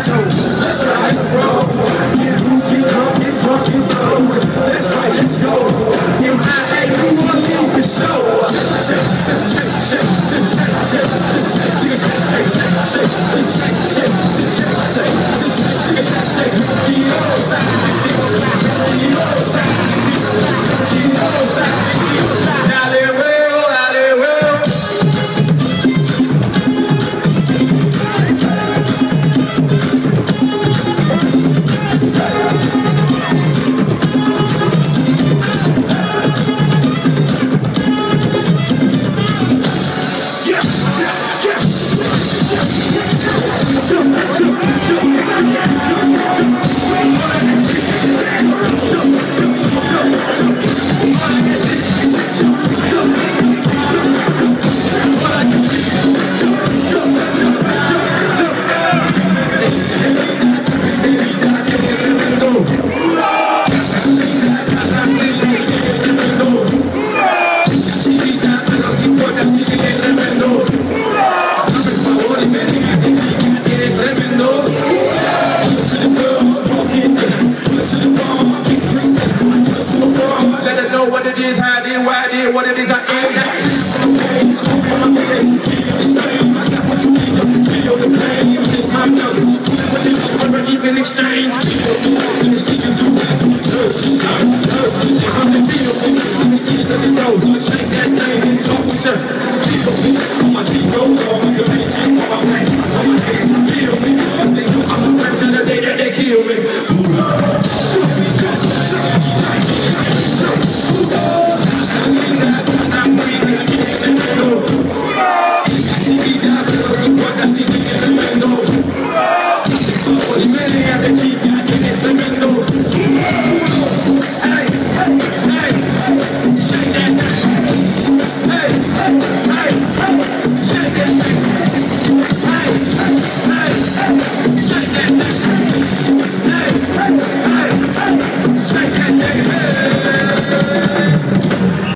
Let's ride and roll. Get get drunk, get drunk and blow. That's right, let's go. M.I.A. New Orleans for show. Shake, shake, shake, shake, shake, shake, shake, shake, shake, shake, shake, shake, shake, shake, shake, shake, shake, it is, how I did, why I did, what it is I am. That's it. Even exchange. Let me see you do that. I'm the thing, let me see you touch your toes. Shake that thing and talk with you. Feel me? On my cheek goes on my Jamaican, on my back, on my face. Feel me? They know I'm a threat till the day that they kill me. Yüreğe de çiğ gelsin,